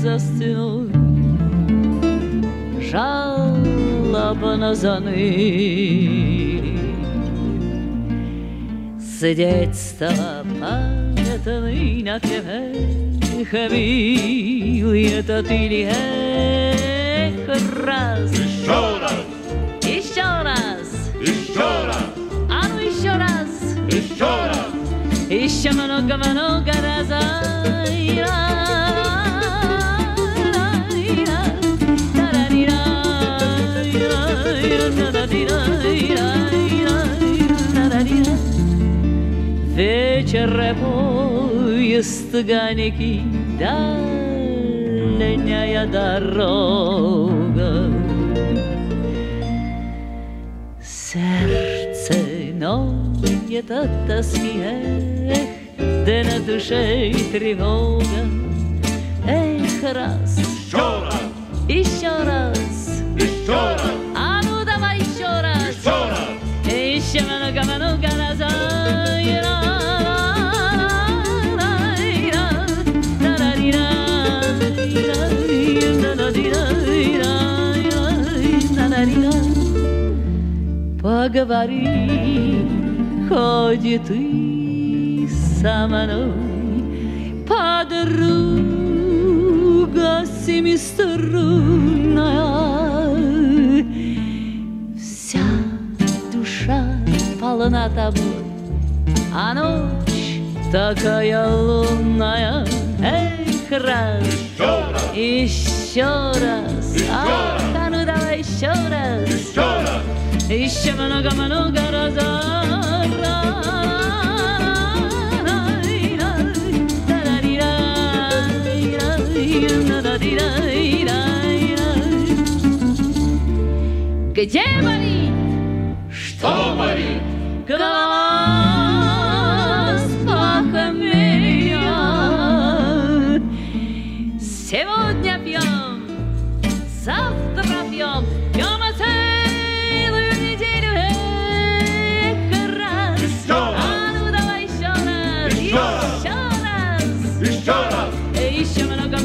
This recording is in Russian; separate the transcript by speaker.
Speaker 1: стеной Жалобно заныли С детства памятный напев Милый этот или эх раз?
Speaker 2: Еще раз,
Speaker 1: Еще раз!
Speaker 2: Еще раз,
Speaker 1: А ну еще раз!
Speaker 2: Еще раз.
Speaker 1: Еще много-много раз ай, тарадира, ай, ай, тарадира. Вечер поезд ганики, дальняя дорога. Сердце ноет от тоски, эх, да на душе тревога. Ай, ра, ай, тарадира. Поговори, ходит ты со мной, подруга семиструнная. Тобой, а ночь такая лунная. Эх, раз,
Speaker 2: Еще раз,
Speaker 1: еще раз, а ну давай еще раз.
Speaker 2: еще раз.
Speaker 1: Еще много-много раз. Где болит?
Speaker 2: Что болит?
Speaker 1: Голова с похмелья. Сегодня пьем, завтра пьем, пьем и целую неделю. Эх, раз.
Speaker 2: Еще раз.
Speaker 1: А ну давай еще раз,
Speaker 2: Еще раз.
Speaker 1: еще раз.
Speaker 2: Еще раз,
Speaker 1: Еще много